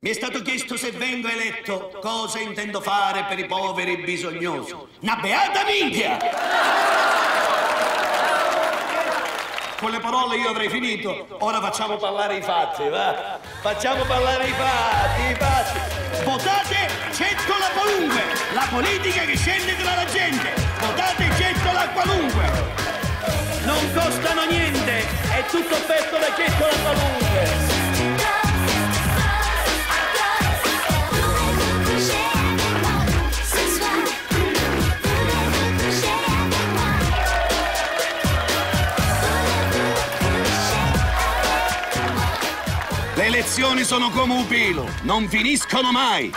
Mi è stato chiesto se vengo eletto cosa intendo fare per i poveri bisognosi. Una beata minchia! Con le parole io avrei finito. Ora facciamo parlare i fatti, va? Facciamo parlare i fatti, i fatti. Votate Cettola qualunque, la politica che scende tra la gente. Votate Cettola qualunque. Non costano niente, è tutto offerto da Cettola qualunque. Le elezioni sono come un pilo, non finiscono mai.